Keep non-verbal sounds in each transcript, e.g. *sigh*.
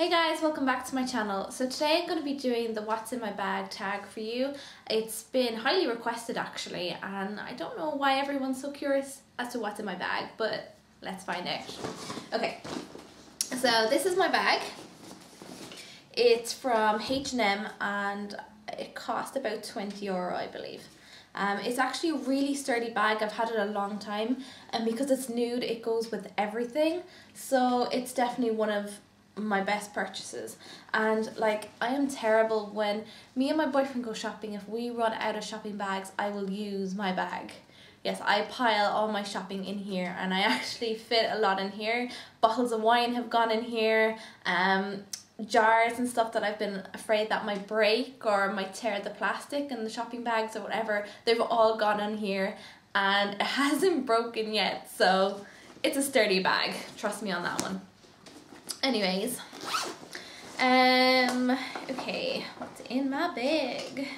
Hey guys, welcome back to my channel. So today I'm going to be doing the what's in my bag tag for you. It's been highly requested actually and I don't know why everyone's so curious as to what's in my bag, but let's find out. Okay, so this is my bag. It's from H&M and it cost about 20 euro I believe. Um, it's actually a really sturdy bag. I've had it a long time and because it's nude it goes with everything. So it's definitely one of my best purchases. And like I am terrible when me and my boyfriend go shopping. If we run out of shopping bags I will use my bag. Yes I pile all my shopping in here and I *laughs* actually fit a lot in here. Bottles of wine have gone in here. Um jars and stuff that I've been afraid that might break or might tear the plastic and the shopping bags or whatever they've all gone in here and it *laughs* hasn't broken yet. So it's a sturdy bag. Trust me on that one Anyways, um, okay, what's in my bag?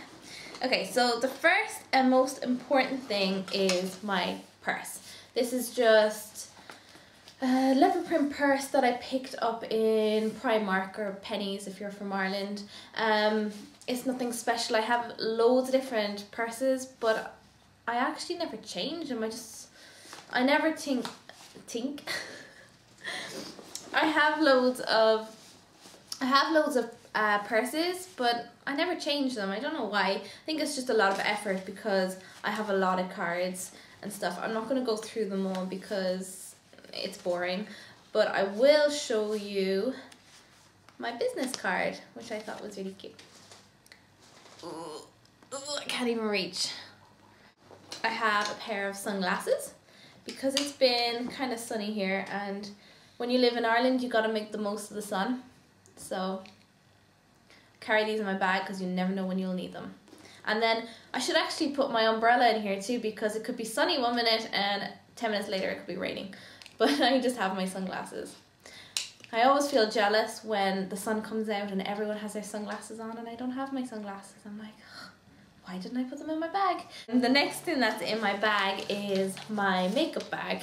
Okay, so the first and most important thing is my purse. This is just a leopard print purse that I picked up in Primark or Penneys if you're from Ireland. Um, it's nothing special. I have loads of different purses, but I actually never change them. I just, I never think, think. *laughs* I have loads of I have loads of uh, purses but I never change them. I don't know why. I think it's just a lot of effort because I have a lot of cards and stuff. I'm not going to go through them all because it's boring but I will show you my business card which I thought was really cute. Ooh, ooh, I can't even reach. I have a pair of sunglasses because it's been kind of sunny here and when you live in Ireland, you got to make the most of the sun. So carry these in my bag because you never know when you'll need them. And then I should actually put my umbrella in here too because it could be sunny one minute and 10 minutes later it could be raining. *laughs* But I just have my sunglasses. I always feel jealous when the sun comes out and everyone has their sunglasses on and I don't have my sunglasses. I'm like, why didn't I put them in my bag? And the next thing that's in my bag is my makeup bag.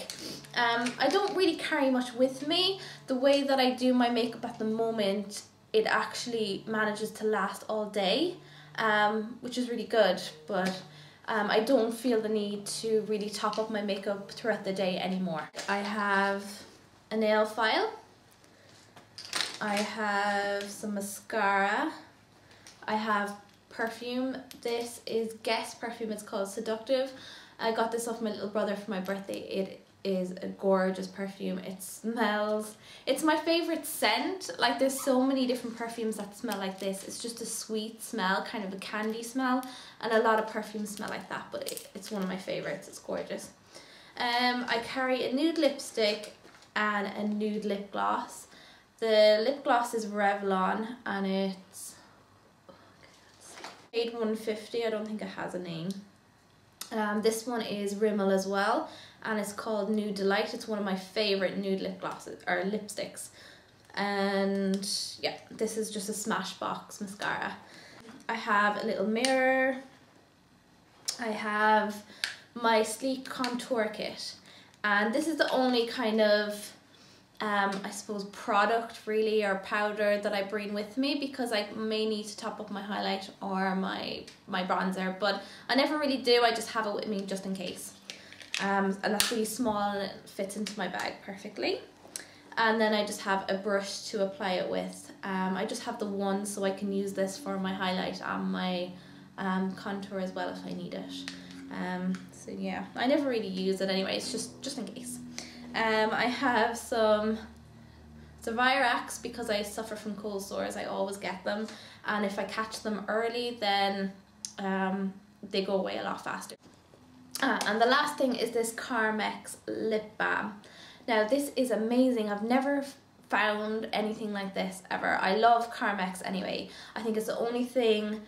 Um, I don't really carry much with me. The way that I do my makeup at the moment, it actually manages to last all day, um, which is really good, but um, I don't feel the need to really top up my makeup throughout the day anymore. I have a nail file. I have some mascara. I have perfume. This is Guess perfume. It's called Seductive. I got this off my little brother for my birthday. It is a gorgeous perfume. It smells, it's my favorite scent. Like there's so many different perfumes that smell like this. It's just a sweet smell, kind of a candy smell. And a lot of perfumes smell like that, but it, it's one of my favorites. It's gorgeous. Um, I carry a nude lipstick and a nude lip gloss. The lip gloss is Revlon and it's Shade 150, I don't think it has a name. Um, this one is Rimmel as well, and it's called Nude Delight. It's one of my favourite nude lip glosses, or lipsticks. And yeah, this is just a Smashbox mascara. I have a little mirror. I have my Sleek Contour Kit. And this is the only kind of um, I suppose product really or powder that I bring with me because I may need to top up my highlight or my my bronzer but I never really do I just have it with me just in case. Um, and that's really small and it fits into my bag perfectly. And then I just have a brush to apply it with. Um, I just have the one so I can use this for my highlight and my um, contour as well if I need it. Um, so yeah I never really use it anyway it's just just in case um, I have some Zovirax because I suffer from cold sores. I always get them. And if I catch them early, then um, they go away a lot faster. Ah, and the last thing is this Carmex lip balm. Now this is amazing. I've never found anything like this ever. I love Carmex anyway. I think it's the only thing,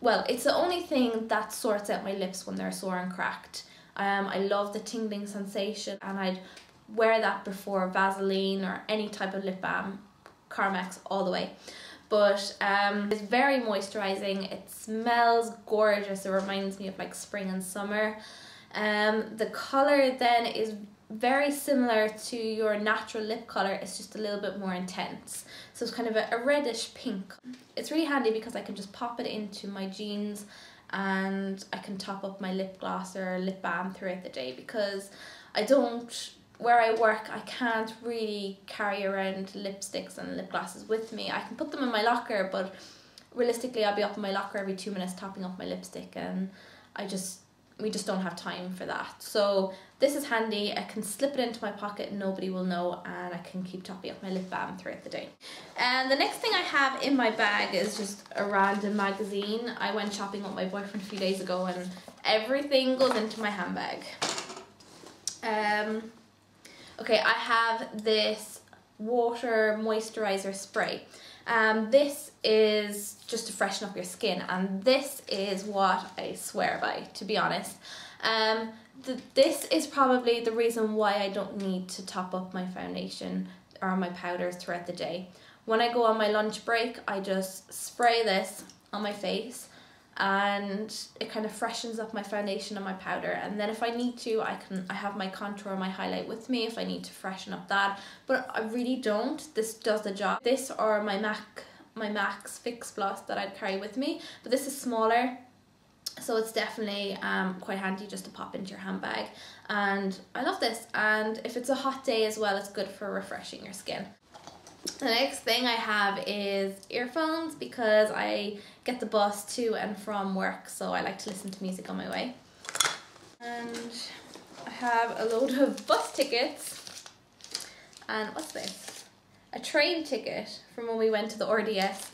well, it's the only thing that sorts out my lips when they're sore and cracked. Um, I love the tingling sensation and I'd wear that before Vaseline or any type of lip balm, Carmex all the way. But um, it's very moisturizing, it smells gorgeous, it reminds me of like spring and summer. Um, the color then is very similar to your natural lip colour, it's just a little bit more intense. So it's kind of a, a reddish pink. It's really handy because I can just pop it into my jeans and I can top up my lip gloss or lip balm throughout the day because I don't where I work I can't really carry around lipsticks and lip glosses with me. I can put them in my locker but realistically I'll be up in my locker every two minutes topping up my lipstick and I just we just don't have time for that. So this is handy. I can slip it into my pocket, nobody will know, and I can keep topping up my lip balm throughout the day. And the next thing I have in my bag is just a random magazine. I went shopping with my boyfriend a few days ago and everything goes into my handbag. Um, okay, I have this water moisturizer spray. Um, this is just to freshen up your skin and this is what I swear by to be honest. Um, this is probably the reason why I don't need to top up my foundation or my powders throughout the day. When I go on my lunch break I just spray this on my face and it kind of freshens up my foundation and my powder. And then if I need to I can I have my contour my highlight with me if I need to freshen up that. But I really don't. This does the job. This or my MAC my MAC's Fix Plus that I'd carry with me. But this is smaller so it's definitely um, quite handy just to pop into your handbag. And I love this. And if it's a hot day as well it's good for refreshing your skin. The next thing I have is earphones because I get the bus to and from work so I like to listen to music on my way. And I have a load of bus tickets and what's this? A train ticket from when we went to the RDS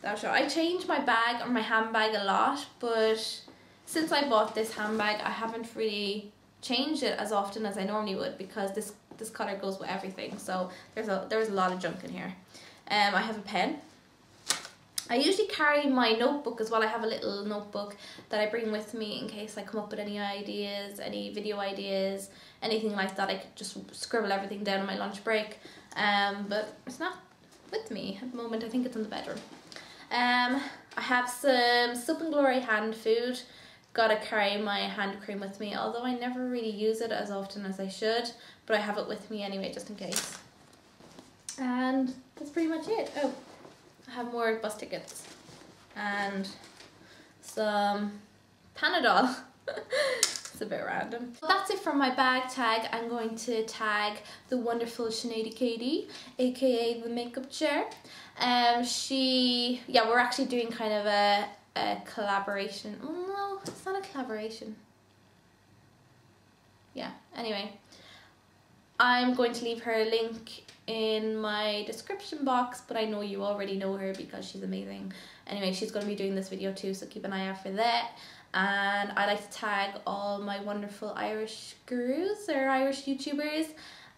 that's right. I change my bag or my handbag a lot, but since I bought this handbag, I haven't really changed it as often as I normally would because this this color goes with everything. So there's a there's a lot of junk in here. Um, I have a pen. I usually carry my notebook as well. I have a little notebook that I bring with me in case I come up with any ideas, any video ideas, anything like that. I could just scribble everything down on my lunch break. Um, but it's not with me at the moment. I think it's in the bedroom. Um, I have some Soap and Glory hand food. Gotta carry my hand cream with me, although I never really use it as often as I should, but I have it with me anyway, just in case. And that's pretty much it. Oh, I have more bus tickets and some Panadol. *laughs* it's a bit random. That's it from my bag tag. I'm going to tag the wonderful Sinead Katie, aka the makeup chair. Um, she, yeah, we're actually doing kind of a, a collaboration. no, it's not a collaboration. Yeah, anyway. I'm going to leave her a link in my description box, but I know you already know her because she's amazing. Anyway, she's going to be doing this video too, so keep an eye out for that. And I like to tag all my wonderful Irish gurus or Irish YouTubers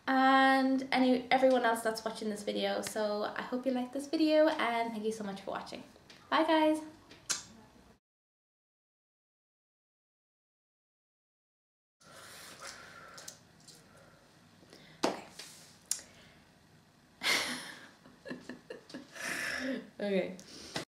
and any everyone else that's watching this video. So I hope you like this video and thank you so much for watching. Bye guys! Okay. Okay.